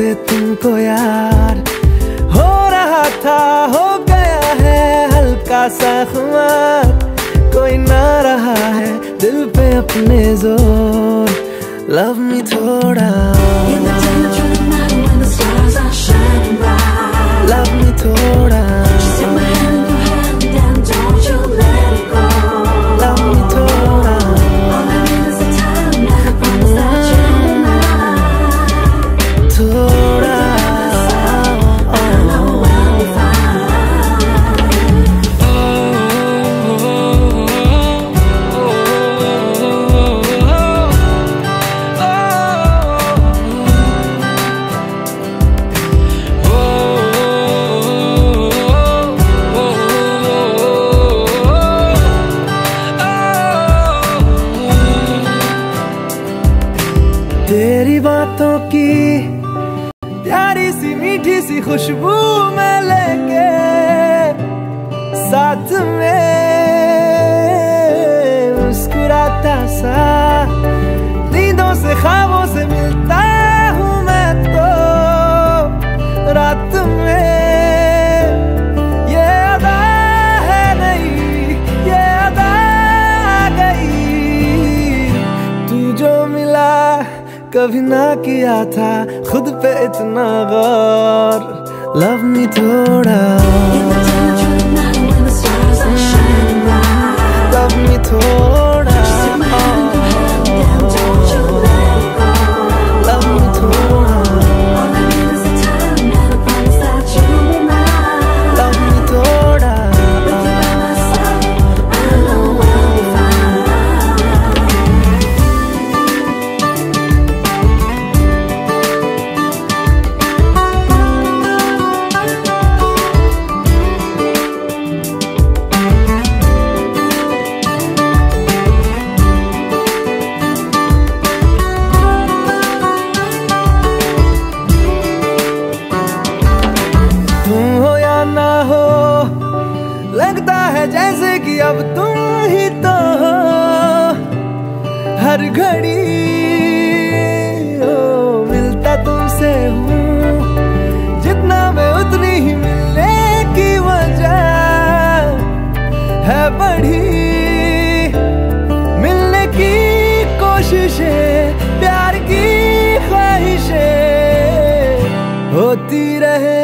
से तुमको यार। हो रहा था, हो गया है हल्का सा खुमार। कोई ना रहा है दिल पे अपने ज़ोर। लव मी थोड़ा। तेरी बातों की प्यारी सी मीठी सी खुशबू में कभी ना किया था खुद पे इतना गौर। लव मी थोड़ा। है जैसे कि अब तुम ही तो हर घड़ी। ओ, मिलता तुमसे हूँ जितना मैं उतनी ही मिलने की वजह है बढ़ी। मिलने की कोशिशें प्यार की ख्वाहिशें होती रहे